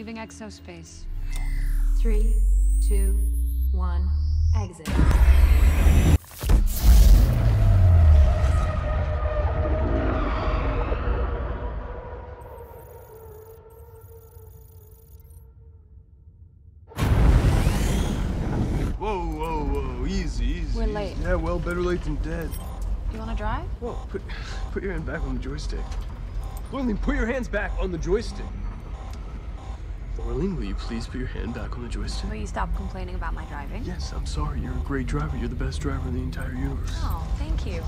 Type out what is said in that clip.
Leaving exospace. Three, two, one, exit. Whoa, whoa, whoa, easy, easy. We're late. Yeah, well, better late than dead. You wanna drive? Whoa, put, put your hand back on the joystick. Laureline, put your hands back on the joystick. Laureline, will you please put your hand back on the joystick? Will you stop complaining about my driving? Yes, I'm sorry. You're a great driver. You're the best driver in the entire universe. Oh, thank you.